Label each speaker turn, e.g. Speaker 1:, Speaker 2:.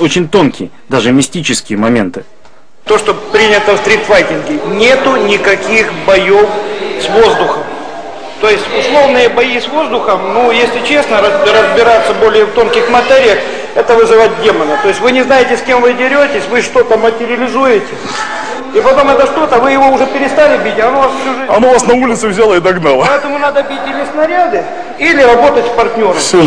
Speaker 1: очень тонкие, даже мистические моменты.
Speaker 2: То, что принято в стритфайтинге, нету никаких боев с воздухом. То есть условные бои с воздухом, ну, если честно, разбираться более в тонких материях, это вызывать демона. То есть вы не знаете, с кем вы деретесь, вы что-то материализуете, и потом это что-то, вы его уже перестали бить, а оно вас всю жизнь...
Speaker 3: Оно вас на улице взяло и догнало.
Speaker 2: Поэтому надо бить или снаряды, или работать с партнером.
Speaker 3: Все.